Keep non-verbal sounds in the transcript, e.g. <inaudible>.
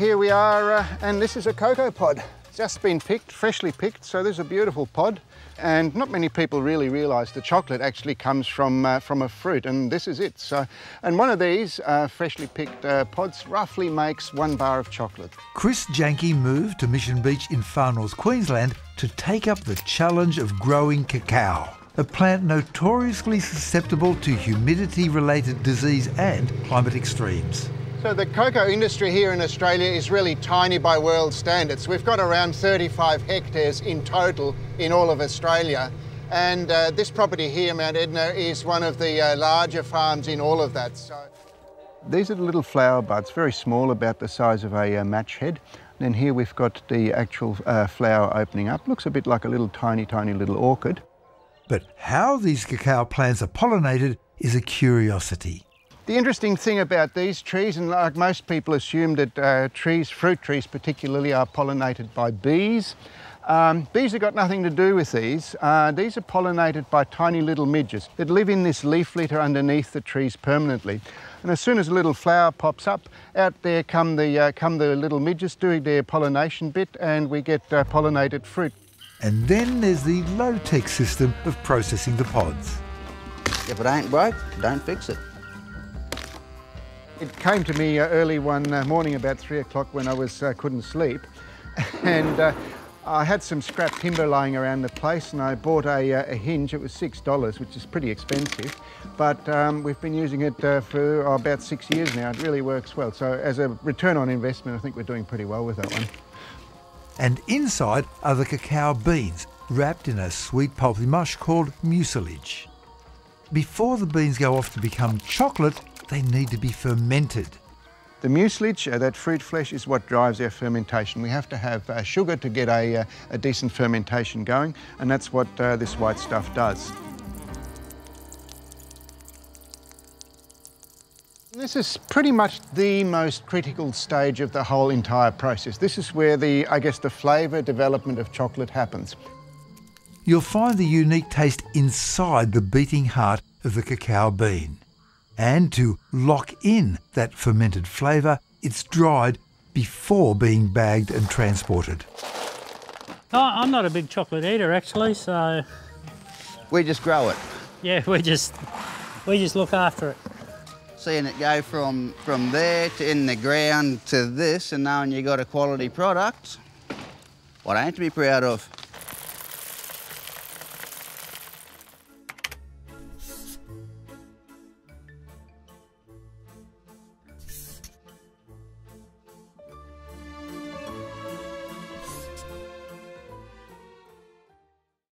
Here we are, uh, and this is a cocoa pod. Just been picked, freshly picked, so there's a beautiful pod. And not many people really realise the chocolate actually comes from, uh, from a fruit, and this is it. So, and one of these uh, freshly picked uh, pods roughly makes one bar of chocolate. Chris Janke moved to Mission Beach in far north Queensland to take up the challenge of growing cacao, a plant notoriously susceptible to humidity-related disease and climate extremes. So the cocoa industry here in Australia is really tiny by world standards. We've got around 35 hectares in total in all of Australia. And uh, this property here, Mount Edna, is one of the uh, larger farms in all of that. So These are the little flower buds, very small, about the size of a uh, match head. And then here we've got the actual uh, flower opening up. Looks a bit like a little tiny, tiny little orchid. But how these cacao plants are pollinated is a curiosity. The interesting thing about these trees, and like most people assume that uh, trees, fruit trees particularly, are pollinated by bees. Um, bees have got nothing to do with these. Uh, these are pollinated by tiny little midges that live in this leaf litter underneath the trees permanently. And as soon as a little flower pops up, out there come the, uh, come the little midges doing their pollination bit and we get uh, pollinated fruit. And then there's the low-tech system of processing the pods. If it ain't broke, don't fix it. It came to me uh, early one uh, morning about three o'clock when I was uh, couldn't sleep, <laughs> and uh, I had some scrap timber lying around the place, and I bought a, uh, a hinge. It was six dollars, which is pretty expensive, but um, we've been using it uh, for oh, about six years now. It really works well. So as a return on investment, I think we're doing pretty well with that one. And inside are the cacao beans, wrapped in a sweet pulpy mush called mucilage. Before the beans go off to become chocolate, they need to be fermented. The mucilage, uh, that fruit flesh, is what drives our fermentation. We have to have uh, sugar to get a, uh, a, decent fermentation going, and that's what uh, this white stuff does. This is pretty much the most critical stage of the whole entire process. This is where the, I guess, the flavour development of chocolate happens. You'll find the unique taste inside the beating heart of the cacao bean. And to lock in that fermented flavour, it's dried before being bagged and transported. Oh, I'm not a big chocolate eater actually, so We just grow it. yeah, we just we just look after it. Seeing it go from, from there to in the ground to this and knowing you've got a quality product, what I ain't to be proud of?